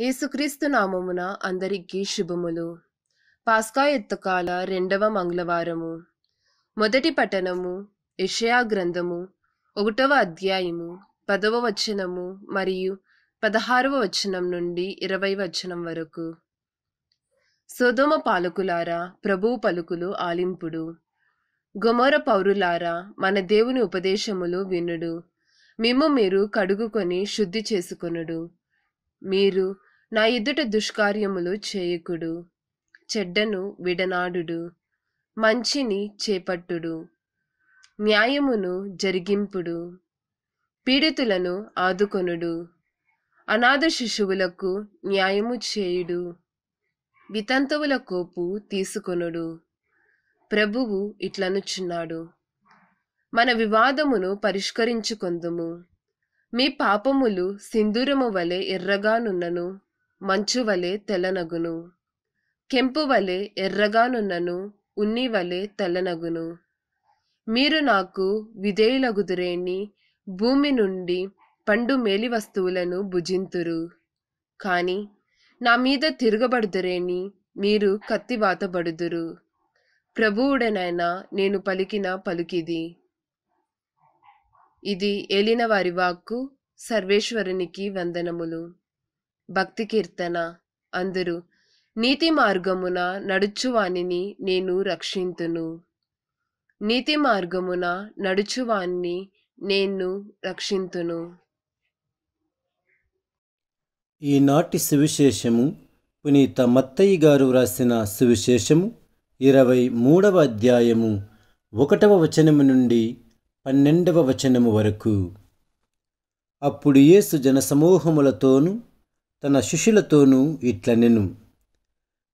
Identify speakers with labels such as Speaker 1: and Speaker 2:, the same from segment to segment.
Speaker 1: యేసుక్రీస్తు నామమున అందరికీ శుభములు. పాస్కా ఎత్తకాల రెండవ మంగళవారము. మొదటి పట్టణము యషయా గ్రంథము ఒకటవ అధ్యాయము పదవ వచనము మరియు పదహారవ వచనం నుండి ఇరవై వచనం వరకు. సోదోమ పాలకులారా ప్రభువు పలుకులు ఆలింపుడు. గుమోర పౌరులారా మన దేవుని ఉపదేశములు వినుడు. మిమ్ము మీరు కడుగుకొని శుద్ధి చేసుకొనుడు. మీరు నా ఎదుట దుష్కార్యములు చేయకుడు చెడ్డను విడనాడుడు మంచిని చేపట్టుడు న్యాయమును జరిగింపుడు పీడితులను ఆదుకొనుడు అనాథ శిశువులకు న్యాయము చేయుడు వితంతువుల కోపు తీసుకొనుడు ప్రభువు ఇట్లనుచున్నాడు. మన వివాదమును పరిష్కరించుకొందుము. మీ పాపములు సింధూరము వలె ఎర్రగానున్నను. మంచు వలె తెల్లనగును. కెంపు వలె ఎర్రగానున్నను ఉన్ని వలె తెల్లనగును. మీరు నాకు విధేయులగుదురేని భూమి నుండి పండు మేలి వస్తువులను భుజింతురు. కాని నా మీద తిరగబడుదురేని మీరు కత్తివాతబడుదురు ప్రభువుడనైనా నేను పలికిన పలుకిది. ఇది ఏలిన వారి వాక్కు సర్వేశ్వరునికి వందనములు. భక్తి కీర్తన అందరూ. నీతి మార్గమున నడుచువానిని నేను రక్షింతును. నీతి మార్గమున నడుచువాన్ని నేను రక్షింతును.
Speaker 2: ఈనాటి సువిశేషము పునీత మత్తయ్య గారు వ్రాసిన సువిశేషము ఇరవై మూడవ అధ్యాయము ఒకటవ వచనము నుండి పన్నెండవ వచనము వరకు. అప్పుడు యేసు జనసమూహములతోనూ తన శిష్యులతోనూ ఇట్లనెను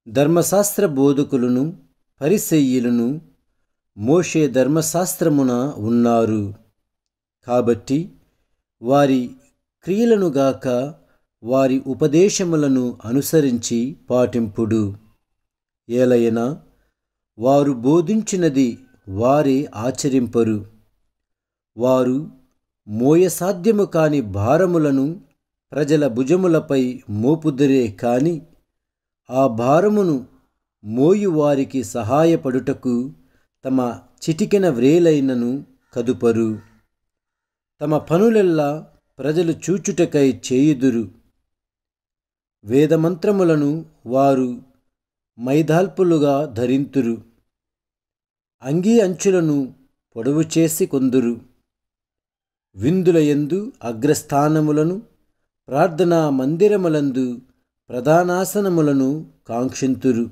Speaker 2: ధర్మశాస్త్ర బోధకులను పరిసెయ్యులను మోషే ధర్మశాస్త్రమున ఉన్నారు. కాబట్టి వారి క్రియలను గాక వారి ఉపదేశములను అనుసరించి పాటింపుడు. ఏలయనా వారు బోధించినది వారే ఆచరింపరు. వారు మోయసాధ్యము కాని భారములను ప్రజల భుజములపై మోపుదురే కాని ఆ భారమును మోయు వారికి సహాయపడుటకు తమ చిటికెన వ్రేలైనను కదుపరు. తమ పనులెల్లా ప్రజలు చూచుటకై చేయుదురు. వేదమంత్రములను వారు మైదాల్పులుగా ధరింతురు. అంగీ అంచులను పొడవు చేసి కొందురు. విందుల యందు అగ్రస్థానములను ప్రార్థనా మందిరములందు ప్రధానాసనములను కాంక్షింతురు.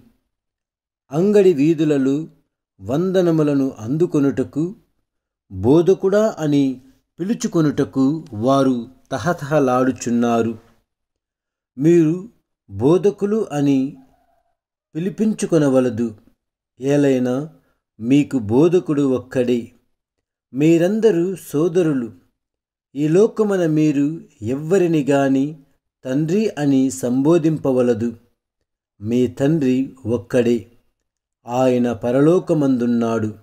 Speaker 2: అంగడి వీధులలో వందనములను అందుకొనుటకు బోధకుడా అని పిలుచుకొనుటకు వారు తహతహలాడుచున్నారు. మీరు బోధకులు అని పిలిపించుకొనవలదు. ఏలైనా మీకు బోధకుడు ఒక్కడే. మీరందరూ సోదరులు. ఈ లోకమున మీరు ఎవ్వరిని గాని తండ్రి అని సంబోధింపవలదు. మీ తండ్రి ఒక్కడే. ఆయన పరలోకమందున్నాడు.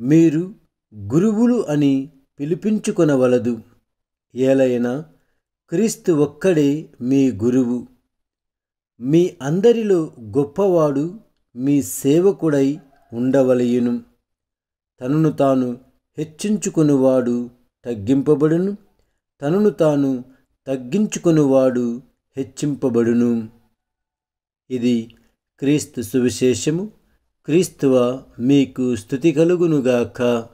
Speaker 2: మీరు గురువులు అని పిలిపించుకొనవలదు. ఏలైనా క్రీస్తు ఒక్కడే మీ గురువు. మీ అందరిలో గొప్పవాడు మీ సేవకుడై ఉండవలయును. తనను తాను హెచ్చించుకునివాడు తగ్గింపబడును. తనను తాను తగ్గించుకునివాడు హెచ్చింపబడును. ఇది క్రీస్తు సువిశేషము. క్రీస్తువ మీకు స్థుతి కలుగునుగాక.